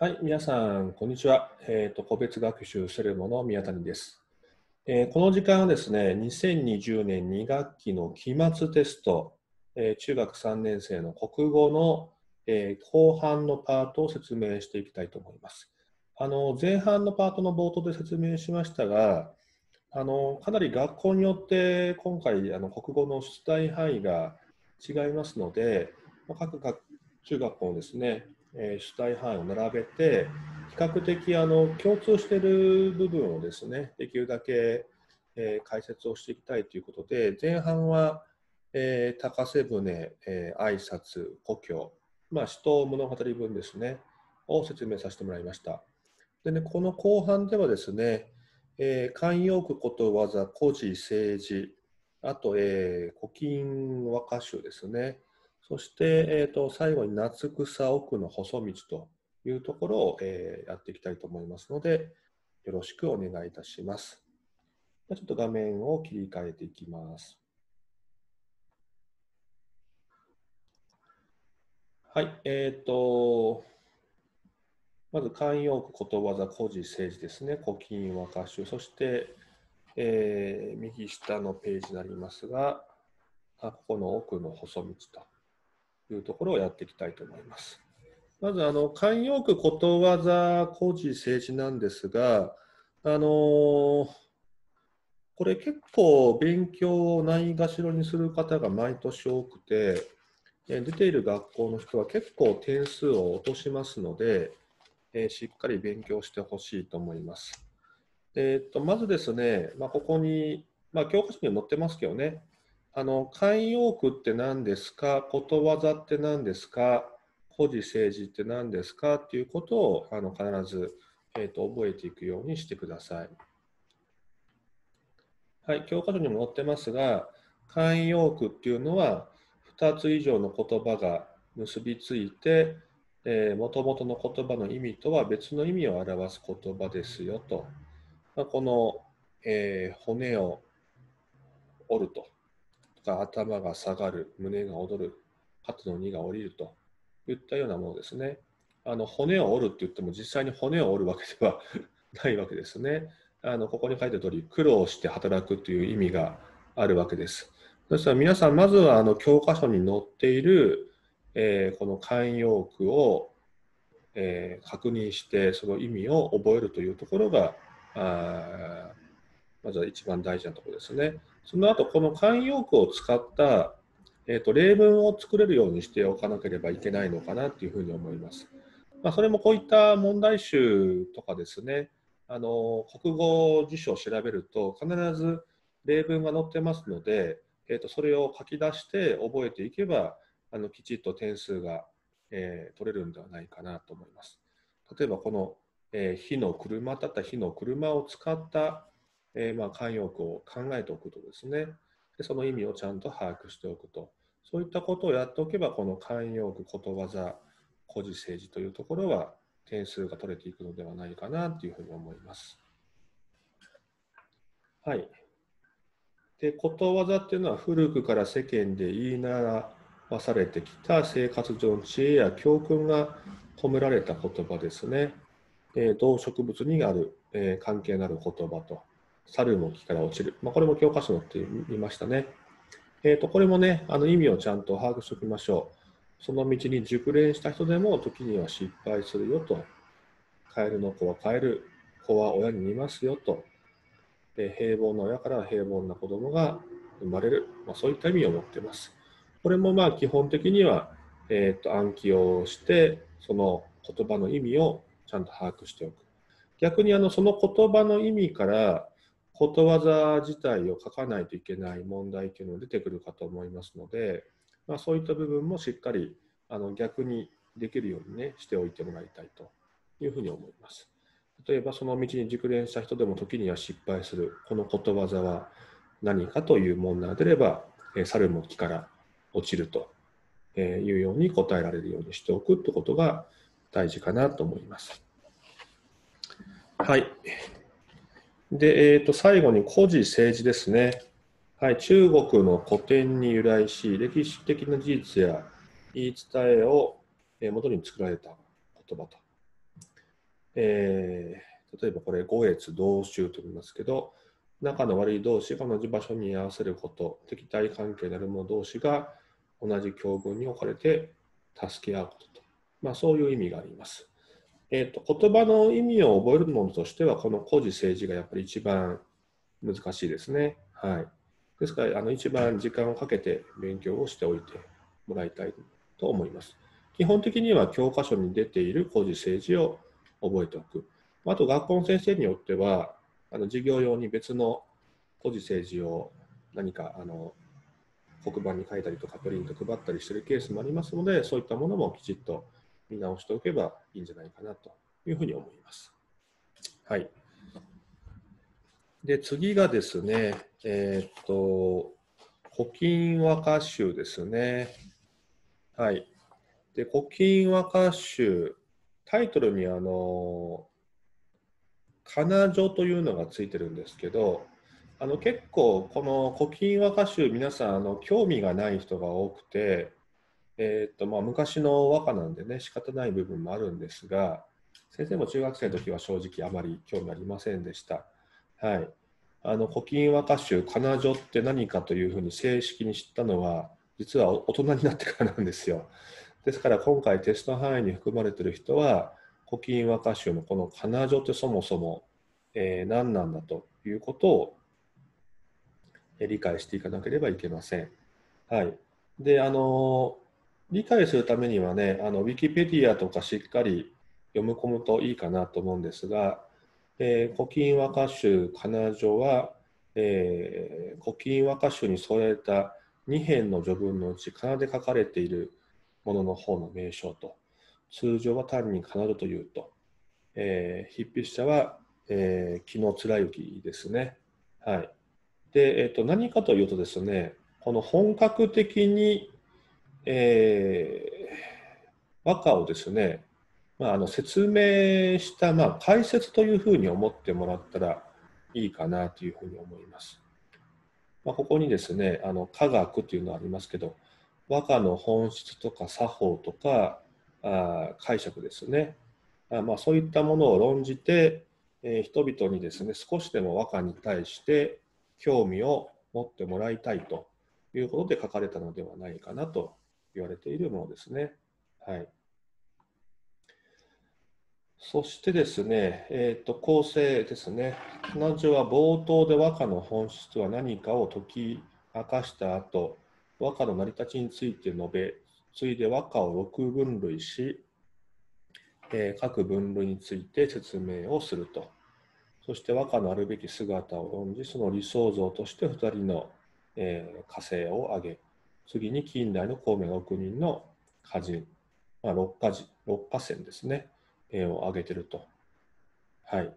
はい、皆さん、こんにちは。えっ、と、個別学習するもの宮谷です、えーこの時間はですね、2020年2学期の期末テスト、えー中学3年生の国語の、え後半のパートを説明していきたいと思います。あの、前半のパートの冒頭で説明しましたが、あの、かなり学校によって今回、あの、国語の出題範囲が違いますので、各学中学校のですね、えー主体範囲を並べて、比較的あの共通している部分をですね、できるだけ、えー解説をしていきたいということで、前半は、えー高瀬舟、えー挨拶、故郷、まあ、詩と物語文ですね、を説明させてもらいました。でね、この後半ではですね、え慣用句ことわざ、故事、政治、あと、えー古今和歌集ですね、そして、えー、と最後に夏草奥の細道というところを、えーやっていきたいと思いますので、よろしくお願いいたします。ちょっと画面を切り替えていきます。はい、えっ、と、まず慣用句、ことわざ、故事、政治ですね、古今和歌集、そして、えー右下のページになりますが、あここの奥の細道というところをやっていきたいと思います。まず、あの慣用句、ことわざ、故事、政治なんですが、あのーこれ結構勉強をないがしろにする方が毎年多くて、出ている学校の人は結構点数を落としますので、えーしっかり勉強してほしいと思います。えー、とまずですね、まあ、ここに、まあ、教科書には載ってますけどね、あの慣用句って何ですか、ことわざって何ですか、故事政治って何ですか？っていうことをあの必ず、えー、と覚えていくようにしてください。はい、教科書にも載ってますが、慣用句っていうのは、2つ以上の言葉が結びついて、えー、元々の言葉の意味とは別の意味を表す言葉ですよと。まあ、この、えー骨を折るとか、頭が下がる、胸が躍る、肩の荷が下りるといったようなものですね。あの骨を折るって言っても実際に骨を折るわけでは ないわけですね。あのここに書いてある通り、苦労して働くという意味があるわけです。ですから皆さん、まずはあの教科書に載っている、えーこの慣用句を、えー確認して、その意味を覚えるというところが、あまずは一番大事なところですね。その後、この慣用句を使った、えーと例文を作れるようにしておかなければいけないのかなというふうに思います。まあ、それもこういった問題集とかですね、あの国語辞書を調べると必ず例文が載ってますので、えー、とそれを書き出して覚えていけばあのきちっと点数が、えー取れるんではないかなと思います。例えばこの、えー火の車だった火の車を使った、えーまあ、慣用句を考えておくとですねでその意味をちゃんと把握しておくとそういったことをやっておけばこの慣用句ことわざ故事政治というところは点数が取れていくのではないかなというふうに思います。はい。で、ことわざっていうのは古くから世間で言い習わされてきた生活上の知恵や教訓が込められた言葉ですね。えー動植物にある、えー関係のある言葉と、猿の木から落ちる。まあ、これも教科書に載っていましたね。えーと、これもね、あの意味をちゃんと把握しておきましょう。その道に熟練した人でも時には失敗するよと。カエルの子はカエル、子は親に似ますよと。えー平凡な親から平凡な子供が生まれる。まあ、そういった意味を持っています。これもまあ基本的には、えーと暗記をして、その言葉の意味をちゃんと把握しておく。逆にあのその言葉の意味からことわざ自体を書かないといけない問題というのが出てくるかと思いますので、まあ、そういった部分もしっかりあの逆にできるように、ね、しておいてもらいたいというふうに思います。例えばその道に熟練した人でも時には失敗するこのことわざは何かという問題が出れば、え猿も木から落ちるというように答えられるようにしておくということが大事かなと思います。はい。で、えー、と最後に古事政治ですね。はい、中国の古典に由来し、歴史的な事実や言い伝えをえー元に作られた言葉と。えー、例えばこれ五越同州と言いますけど仲の悪い同士が同じ場所に居合わせること敵対関係にある者同士が同じ境遇に置かれて助け合うことと、まあ、そういう意味があります。えーと、言葉の意味を覚えるものとしてはこの古事政治がやっぱり一番難しいですね。はい、ですからあの一番時間をかけて勉強をしておいてもらいたいと思います。基本的には教科書に出ている古事政治を覚えておく。あと学校の先生によってはあの授業用に別の古事政治を何かあの黒板に書いたりとかプリント配ったりしてるケースもありますのでそういったものもきちっと見直しておけばいいんじゃないかなというふうに思います。はい。で、次がですね、えー、っと、古今和歌集ですね。はい。で、古今和歌集、タイトルにあの、かなじょというのがついてるんですけど、あの結構この古今和歌集皆さんあの興味がない人が多くて、えーとまあ、昔の和歌なんでね仕方ない部分もあるんですが先生も中学生の時は正直あまり興味ありませんでした。はい、あの古今和歌集「彼女って何か」というふうに正式に知ったのは実は大人になってからなんですよ。ですから今回テスト範囲に含まれてる人は古今和歌集のこの「彼女ってそもそも、えー、何なんだということを理解していかなければいけません。はい、であの理解するためにはね、あのウィキペディアとかしっかり読み込むといいかなと思うんですが、えー、古今和歌集彼女は、えー、古今和歌集に添えた2編の序文のうち、かなで書かれているものの方の名称と、通常は単に彼女というと、えー、筆筆者は、えー、木貫之ですね。はい。で、えーと何かというとですね、この本格的にえー、和歌をですね、まあ、あの説明した、まあ、解説というふうに思ってもらったらいいかなというふうに思います。まあ、ここにですね、あの科学というのがありますけど、和歌の本質とか作法とかあ解釈ですね、あまあ、そういったものを論じて、えー、人々にですね、少しでも和歌に対して興味を持ってもらいたいということで書かれたのではないかなと言われているものですね。はい。そしてですね、えー、と構成ですね。彼女は冒頭で和歌の本質は何かを解き明かした後、和歌の成り立ちについて述べ、次いで和歌を6分類し、えー、各分類について説明をすると。そして和歌のあるべき姿を論じ、その理想像として2人の、えー、火星を挙げ、次に近代の孔明6人の歌人、まあ、六花六花線ですね、えー、を挙げてると。はい。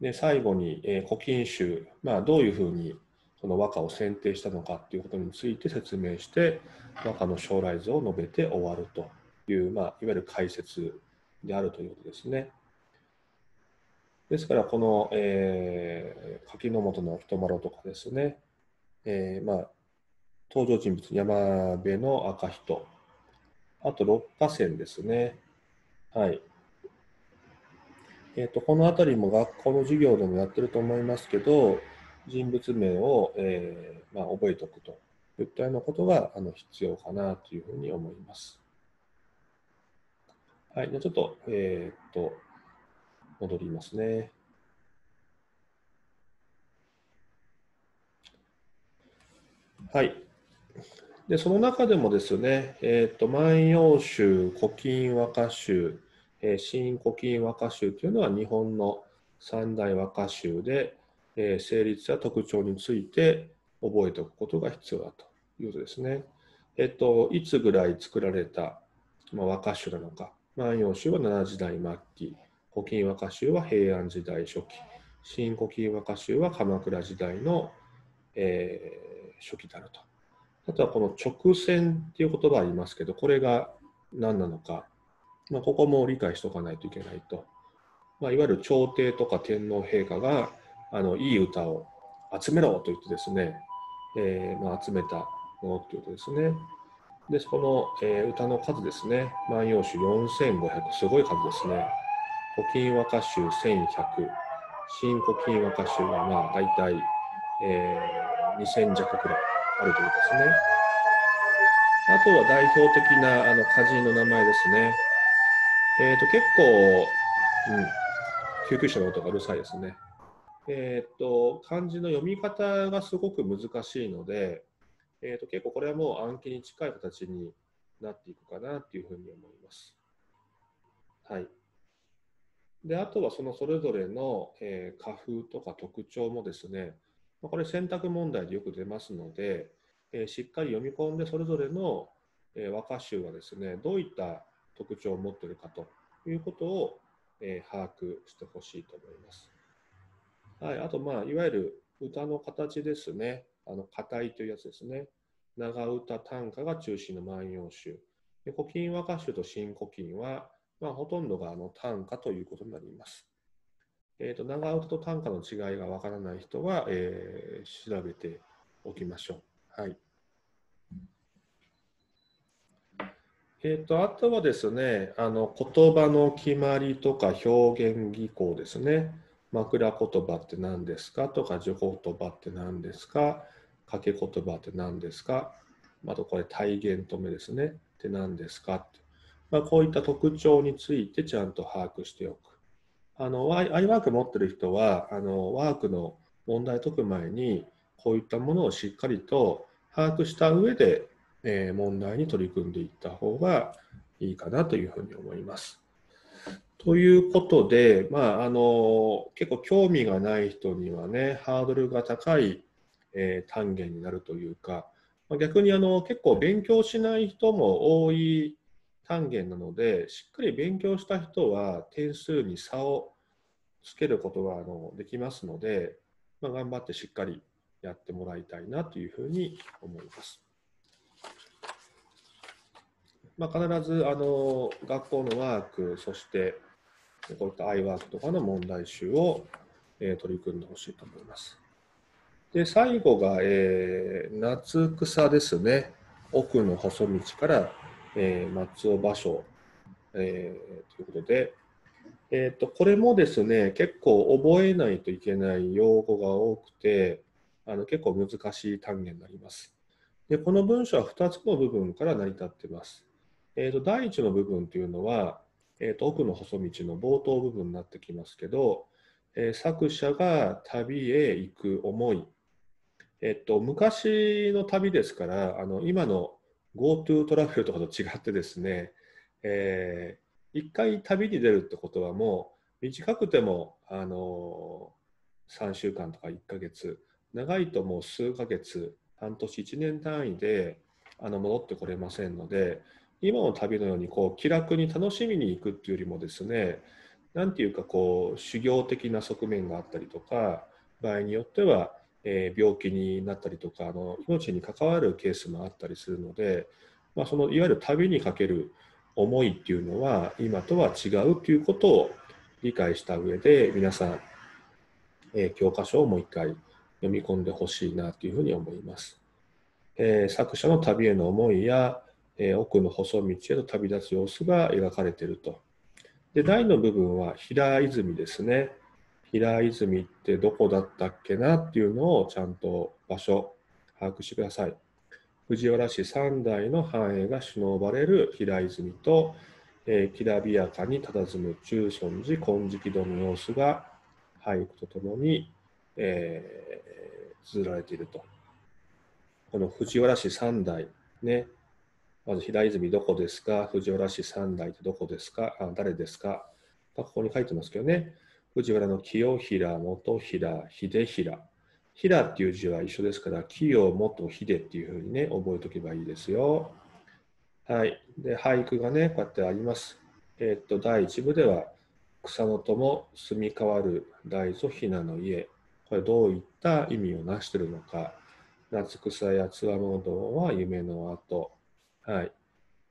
で、最後に、えー、古今集、まあ、どういうふうにその和歌を選定したのかということについて説明して、和歌の将来像を述べて終わるという、まあ、いわゆる解説であるということですね。ですから、この、えー、柿の本の人丸とかですね、えー、まあ、登場人物、山辺の赤人。あと、六花線ですね。はい。えっ、ー、と、この辺りも学校の授業でもやってると思いますけど、人物名を、えーまあ、覚えておくといったようなことがあの必要かなというふうに思います。はい、じゃちょっと、えっ、と、戻りますね。はい。でその中でもですね、えーと、万葉集、古今和歌集、えー、新古今和歌集というのは日本の三大和歌集で、えー、成立や特徴について覚えておくことが必要だということですね。えっ、ー、と、いつぐらい作られた、まあ、和歌集なのか。万葉集は奈良時代末期、古今和歌集は平安時代初期、新古今和歌集は鎌倉時代の、えー、初期であると。あとはこの直線っていう言葉ありますけど、これが何なのか、まあ、ここも理解しておかないといけないと。まあ、いわゆる朝廷とか天皇陛下があのいい歌を集めろと言ってですね、えー、まあ、集めたものということですね。で、この、えー、歌の数ですね、万葉集4500、すごい数ですね。古今和歌集1100、新古今和歌集はまあ大体、えー、2000弱くらいあるということですね。あとは代表的なあの歌人の名前ですね。えっ、ー、と、結構、うん、救急車の音がうるさいですね。えっ、ー、と、漢字の読み方がすごく難しいので、えっ、ー、と、結構これはもう暗記に近い形になっていくかなっていうふうに思います。はい。で、あとはそのそれぞれの、えー、風とか特徴もですね、これ選択問題でよく出ますので、えー、しっかり読み込んでそれぞれの、えー、和歌集がですね、どういった特徴を持っているかということを、えー、把握してほしいと思います。はい、あと、まあ、いわゆる歌の形ですね、あの、硬いというやつですね。長歌短歌が中心の万葉集。で古今和歌集と新古今は、まあ、ほとんどがあの短歌ということになります。えーと、長歌と短歌の違いがわからない人は、えー、調べておきましょう。はい。えーと、あとはですね、あの言葉の決まりとか表現技巧ですね。枕言葉って何ですか？とか、助言葉って何ですか？掛け言葉って何ですか？あとこれ体言止めですね。って何ですか？って、まあ、こういった特徴についてちゃんと把握しておく。あの、アイワーク持ってる人は、あの、ワークの問題解く前に、こういったものをしっかりと把握した上で、えー、問題に取り組んでいった方がいいかなというふうに思います。ということで、まあ、あの結構興味がない人にはね、ハードルが高いえー、単元になるというか、まあ、逆にあの結構勉強しない人も多い単元なので、しっかり勉強した人は点数に差をつけることがあのできますので、まあ、頑張ってしっかりやってもらいたいなというふうに思います。まあ、必ずあの学校のワーク、そしてこういったアイワークとかの問題集を、えー、取り組んでほしいと思います。で、最後が、えー、夏草ですね。奥の細道から、えー、松尾芭蕉、えー、ということで、えーと、これもですね、結構覚えないといけない用語が多くて、あの結構難しい単元になります。で、この文章は2つの部分から成り立っています。えーと、第1の部分というのは、えーと奥の細道の冒頭部分になってきますけど、えー、作者が旅へ行く思いえっと、昔の旅ですから、あの今の GoTo トラベルとかと違ってですね、えー、一回旅に出るってことはもう短くてもあの3週間とか1ヶ月、長いともう数ヶ月、半年、1年単位であの戻ってこれませんので、今の旅のようにこう気楽に楽しみに行くっていうよりもですね、なんていうかこう修行的な側面があったりとか、場合によってはえー、病気になったりとかあの命に関わるケースもあったりするので、まあ、そのいわゆる旅にかける思いっていうのは今とは違うということを理解した上で皆さん、えー、教科書をもう一回読み込んでほしいなというふうに思います。えー、作者の旅への思いや、えー、奥の細道へと旅立つ様子が描かれていると。で、第の部分は平泉ですね。平泉ってどこだったっけなっていうのをちゃんと場所把握してください。藤原氏三代の繁栄が忍ばれる平泉と、えー、きらびやかに佇む中尊寺金色堂の様子が俳句とともに、えー、綴られていると。この藤原氏三代ね、まず平泉どこですか？藤原氏三代ってどこですか？あ誰ですか？ここに書いてますけどね。藤原の清平、元平、秀平。平っていう字は一緒ですから、清、元、秀っていうふうにね、覚えておけばいいですよ。はい。で、俳句がね、こうやってあります。えっと、第一部では、草の友、住み変わる大ぞひなの家。これどういった意味を成してるのか。夏草やつわもどは夢の後。はい。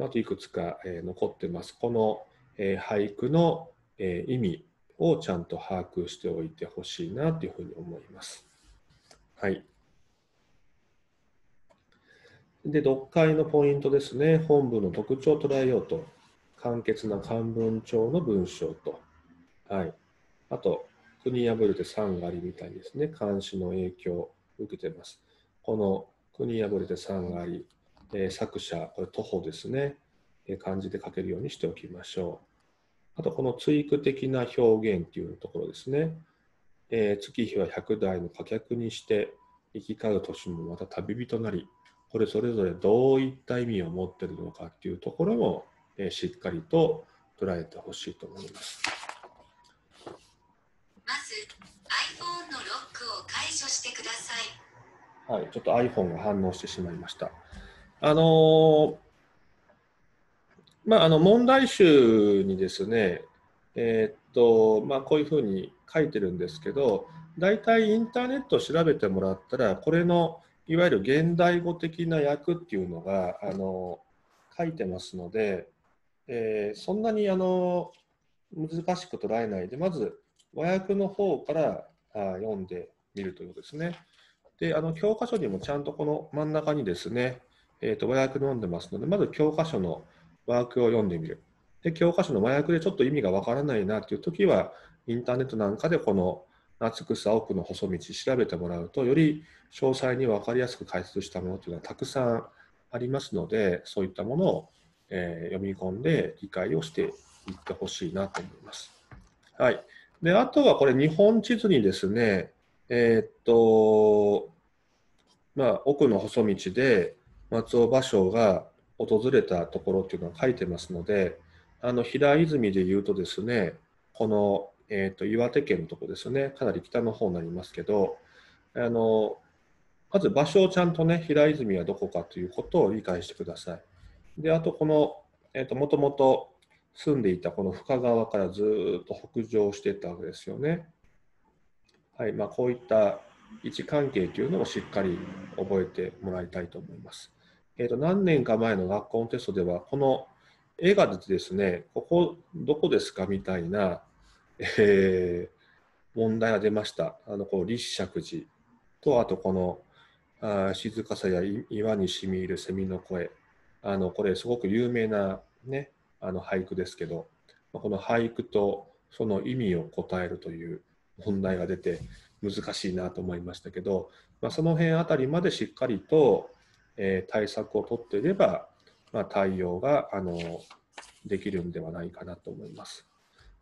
あといくつか、えー、残ってます。この、えー、俳句の、えー、意味をちゃんと把握しておいてほしいなというふうに思います。はい。で、読解のポイントですね。本文の特徴を捉えようと。簡潔な漢文帳の文章と。はい。あと、国破れて3がありみたいにですね。監視の影響を受けてます。この国破れて3があり、えー、作者、これ徒歩ですね。え、漢字で書けるようにしておきましょう。あと、この追句的な表現っていうところですね。えー、月日は100代の貨客にして行き交う年もまた旅人なり、これそれぞれどういった意味を持っているのかっていうところも、えー、しっかりと捉えてほしいと思います。まず iPhone のロックを解除してください。はい、ちょっと iPhone が反応してしまいました。あのー、まあ、あの問題集にですね、えー、っとまあ、こういうふうに書いてるんですけど、大体インターネットを調べてもらったら、これのいわゆる現代語的な訳っていうのがあの書いてますので、えー、そんなにあの難しく捉えないで、まず和訳の方からあ読んでみるということですね。で、あの教科書にもちゃんとこの真ん中にですね、えー、と和訳読んでますので、まず教科書の和訳を読んでみる。で、教科書の和訳でちょっと意味がわからないなというときは、インターネットなんかでこの夏草奥の細道調べてもらうと、より詳細に分かりやすく解説したものというのはたくさんありますので、そういったものを、えー、読み込んで理解をしていってほしいなと思います。はい。で、あとはこれ日本地図にですね、えー、っと、まあ、奥の細道で松尾芭蕉が訪れたところっていうのは書いてますので、あの平泉で言うとですね、この、えーと、岩手県のとこですね、かなり北の方になりますけど、あのまず場所をちゃんとね、平泉はどこかということを理解してください。で、あとこの、えーと、もともと住んでいたこの深川からずっと北上していったわけですよね。はいまあ、こういった位置関係というのをしっかり覚えてもらいたいと思います。えーと、何年か前の学校のテストでは、この絵がですね、ここどこですかみたいな、えー、問題が出ました。あのこう立石寺と、あとこのあ静かさや岩にしみ入る蝉の声。あのこれすごく有名な、ね、あの俳句ですけど、この俳句とその意味を答えるという問題が出て難しいなと思いましたけど、まあ、その辺あたりまでしっかりと、えー、対策を取っていれば、まあ、対応があのできるんではないかなと思います。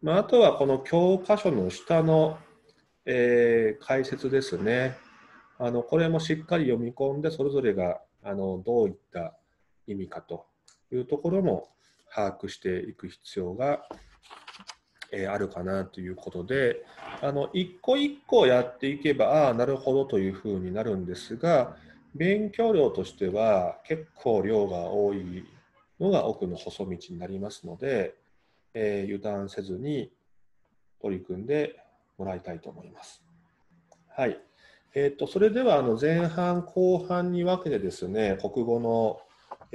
まあ、あとはこの教科書の下の、えー、解説ですね。あのこれもしっかり読み込んで、それぞれがあのどういった意味かというところも把握していく必要が、えー、あるかなということで、あの一個一個やっていけば、ああ、なるほどというふうになるんですが、勉強量としては結構量が多いのが奥の細道になりますので、えー、油断せずに取り組んでもらいたいと思います。はい。えーと、それではあの前半後半に分けてですね、国語の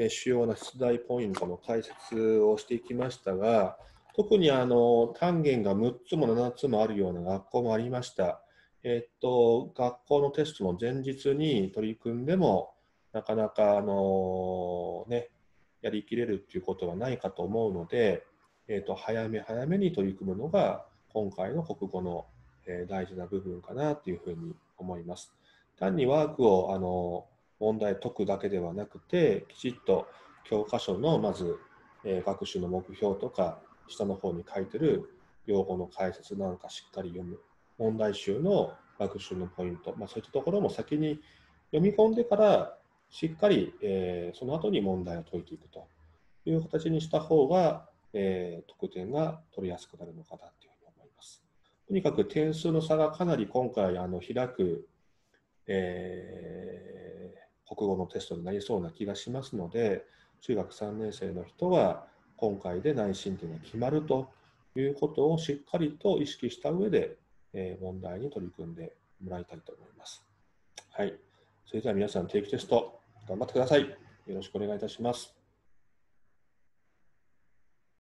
主要な出題ポイントの解説をしていきましたが、特にあの単元が6つも7つもあるような学校もありました。えっと、学校のテストの前日に取り組んでも、なかなか、あのね、やりきれるっていうことはないかと思うので、えっと、早め早めに取り組むのが、今回の国語の、え大事な部分かなというふうに思います。単にワークを、あの問題解くだけではなくて、きちっと教科書のまず、え学習の目標とか、下の方に書いてる用語の解説なんかしっかり読む。問題集の学習のポイント、まあ、そういったところも先に読み込んでからしっかり、えー、その後に問題を解いていくという形にした方が、えー、得点が取りやすくなるのかなというふうに思います。とにかく点数の差がかなり今回あの開く、えー、国語のテストになりそうな気がしますので、中学3年生の人は今回で内申点が決まるということをしっかりと意識した上でえ問題に取り組んでもらいたいと思います。はい。それでは皆さん定期テスト頑張ってください。よろしくお願いいたします。